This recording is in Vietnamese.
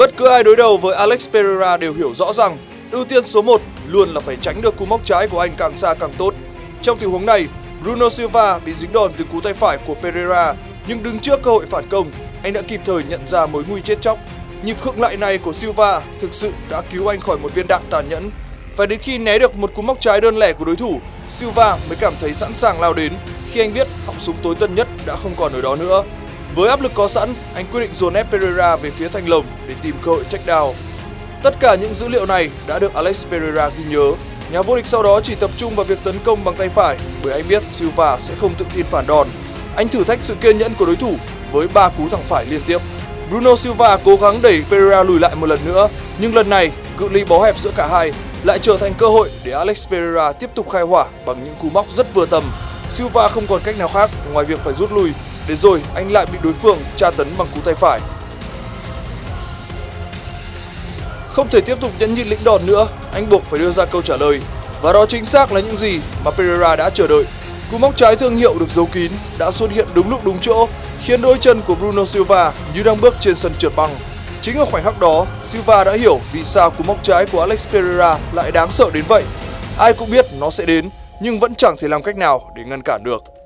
Bất cứ ai đối đầu với Alex Pereira đều hiểu rõ rằng ưu tiên số 1 luôn là phải tránh được cú móc trái của anh càng xa càng tốt. Trong tình huống này, Bruno Silva bị dính đòn từ cú tay phải của Pereira nhưng đứng trước cơ hội phản công, anh đã kịp thời nhận ra mối nguy chết chóc. Nhịp khựng lại này của Silva thực sự đã cứu anh khỏi một viên đạn tàn nhẫn. Phải đến khi né được một cú móc trái đơn lẻ của đối thủ, Silva mới cảm thấy sẵn sàng lao đến khi anh biết họng súng tối tân nhất đã không còn ở đó nữa. Với áp lực có sẵn, anh quyết định dồn ép Pereira về phía thanh lồng để tìm cơ hội check down. Tất cả những dữ liệu này đã được Alex Pereira ghi nhớ. Nhà vô địch sau đó chỉ tập trung vào việc tấn công bằng tay phải bởi anh biết Silva sẽ không tự tin phản đòn. Anh thử thách sự kiên nhẫn của đối thủ với ba cú thẳng phải liên tiếp. Bruno Silva cố gắng đẩy Pereira lùi lại một lần nữa, nhưng lần này cự ly bó hẹp giữa cả hai lại trở thành cơ hội để Alex Pereira tiếp tục khai hỏa bằng những cú móc rất vừa tầm. Silva không còn cách nào khác ngoài việc phải rút lui, để rồi anh lại bị đối phương tra tấn bằng cú tay phải. Không thể tiếp tục nhẫn nhịn lĩnh đòn nữa, anh buộc phải đưa ra câu trả lời. Và đó chính xác là những gì mà Pereira đã chờ đợi. Cú móc trái thương hiệu được giấu kín đã xuất hiện đúng lúc đúng chỗ, khiến đôi chân của Bruno Silva như đang bước trên sân trượt băng. Chính ở khoảnh khắc đó, Silva đã hiểu vì sao cú móc trái của Alex Pereira lại đáng sợ đến vậy. Ai cũng biết nó sẽ đến, nhưng vẫn chẳng thể làm cách nào để ngăn cản được.